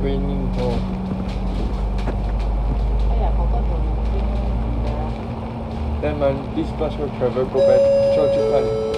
bringing Then my this bus will travel go back to Chu Kang.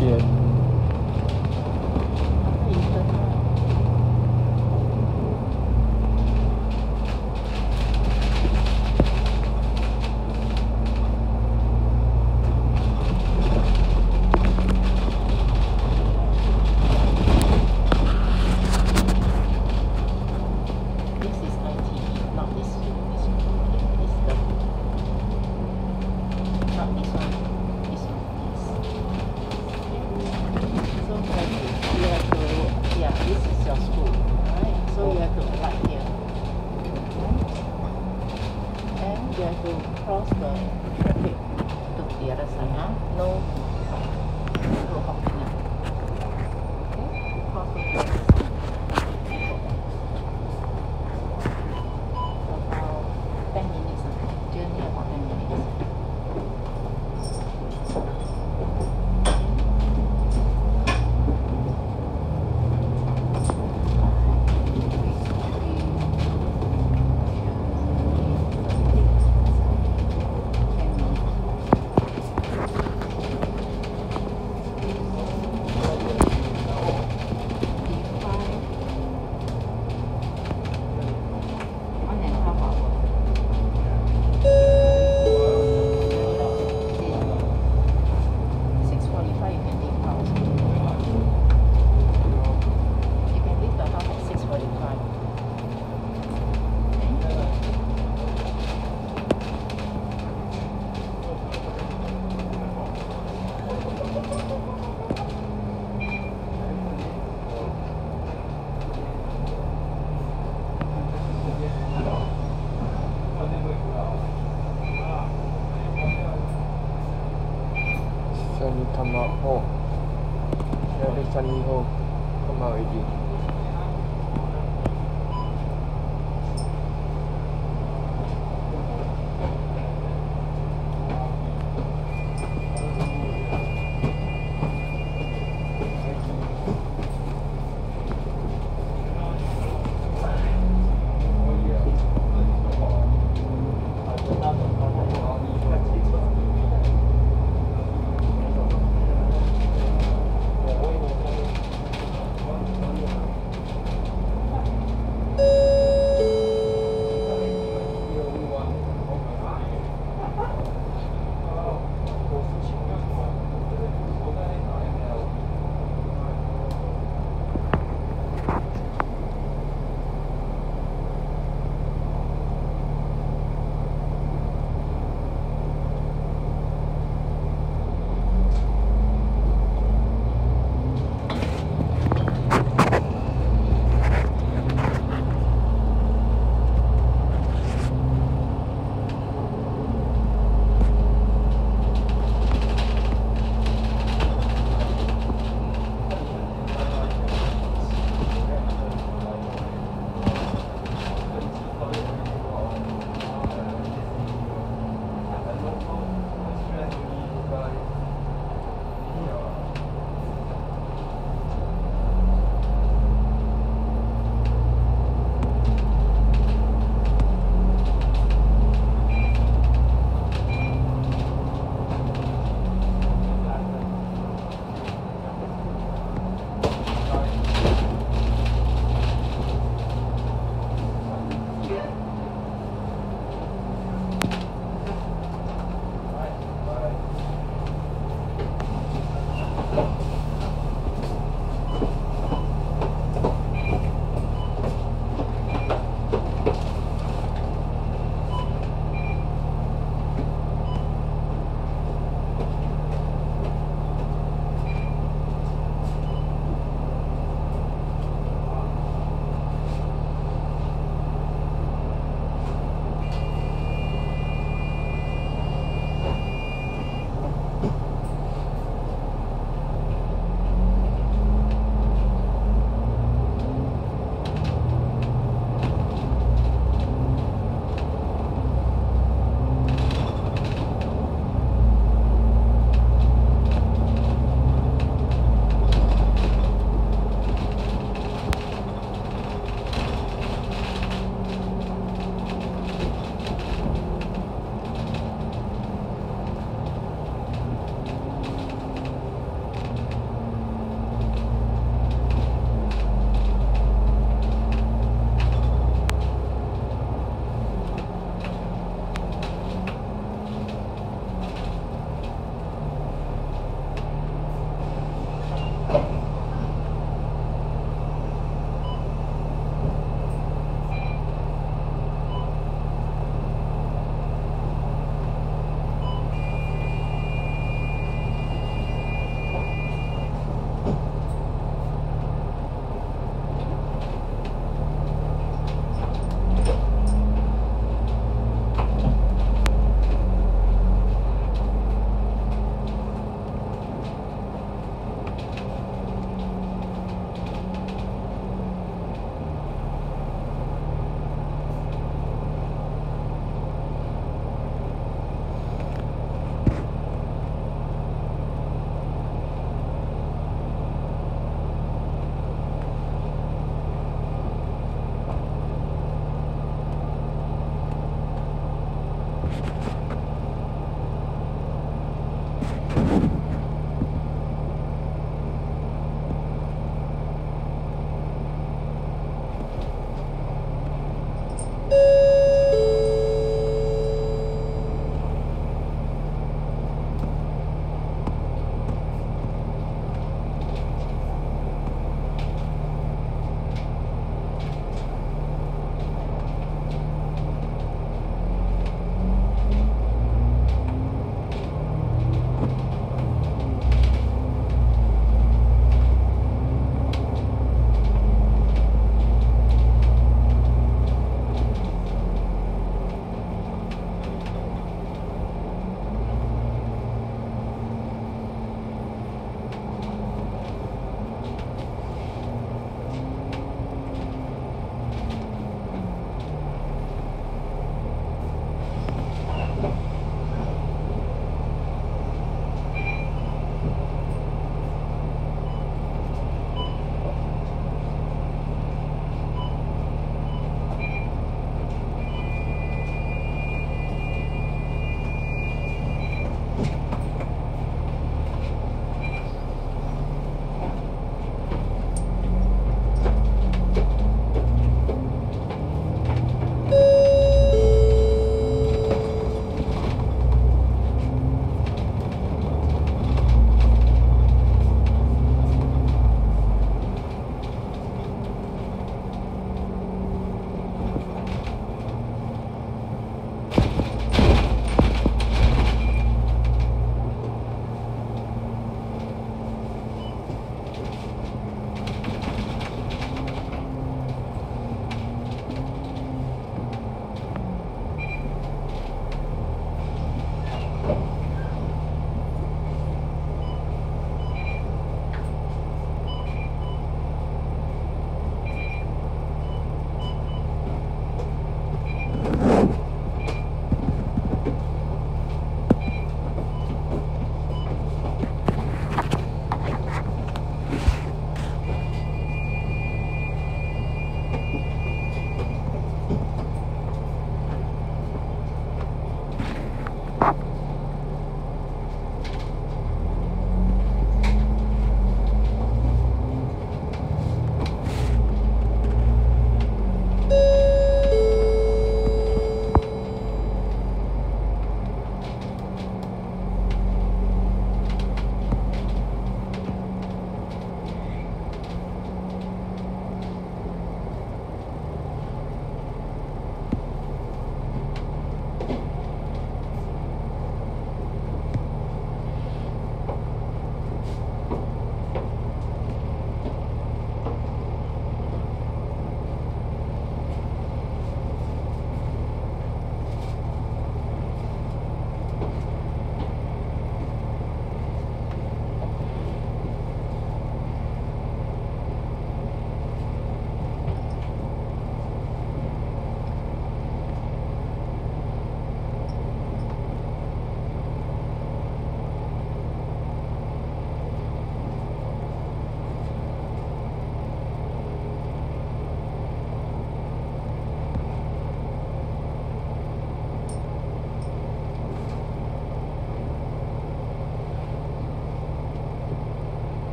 I. No.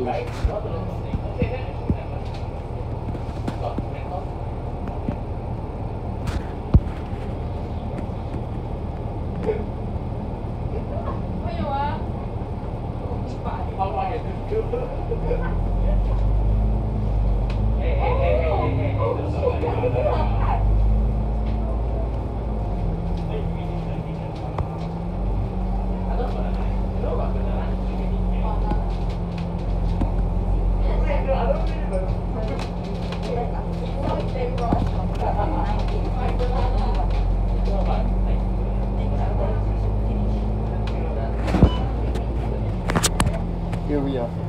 把 Yeah.